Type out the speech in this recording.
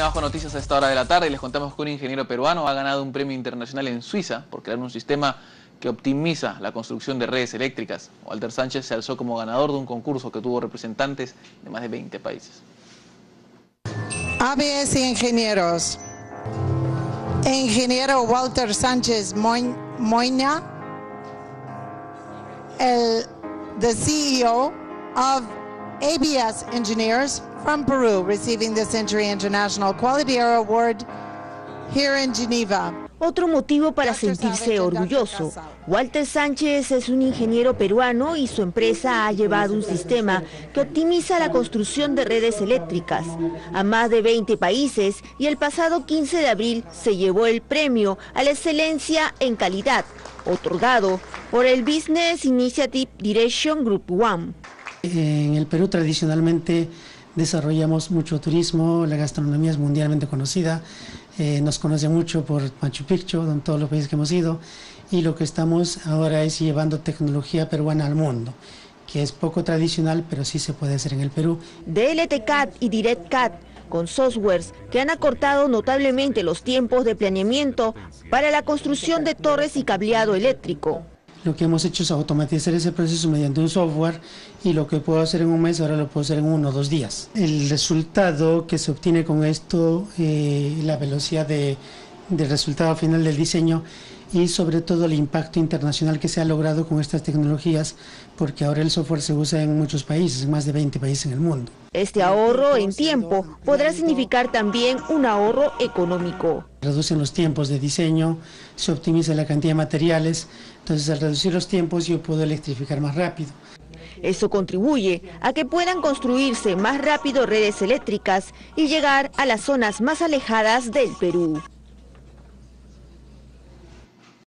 Bajo noticias a esta hora de la tarde les contamos que un ingeniero peruano ha ganado un premio internacional en Suiza por crear un sistema que optimiza la construcción de redes eléctricas. Walter Sánchez se alzó como ganador de un concurso que tuvo representantes de más de 20 países. ABS Ingenieros. Ingeniero Walter Sánchez Moina, el the CEO of ABS Engineers from Peru, receiving the Century International Quality Air Award here in Geneva. Otro motivo para sentirse orgulloso. Walter Sánchez es un ingeniero peruano y su empresa ha llevado un sistema que optimiza la construcción de redes eléctricas a más de 20 países y el pasado 15 de abril se llevó el premio a la excelencia en calidad, otorgado por el Business Initiative Direction Group One. En el Perú tradicionalmente desarrollamos mucho turismo, la gastronomía es mundialmente conocida, eh, nos conoce mucho por Machu Picchu, en todos los países que hemos ido, y lo que estamos ahora es llevando tecnología peruana al mundo que es poco tradicional, pero sí se puede hacer en el Perú. DLTCAT y DirectCAT con softwares que han acortado notablemente los tiempos de planeamiento para la construcción de torres y cableado eléctrico. Lo que hemos hecho es automatizar ese proceso mediante un software y lo que puedo hacer en un mes ahora lo puedo hacer en uno o dos días. El resultado que se obtiene con esto, eh, la velocidad de, del resultado final del diseño y sobre todo el impacto internacional que se ha logrado con estas tecnologías, porque ahora el software se usa en muchos países, más de 20 países en el mundo. Este ahorro en tiempo podrá significar también un ahorro económico. Reducen los tiempos de diseño, se optimiza la cantidad de materiales, entonces al reducir los tiempos yo puedo electrificar más rápido. Eso contribuye a que puedan construirse más rápido redes eléctricas y llegar a las zonas más alejadas del Perú.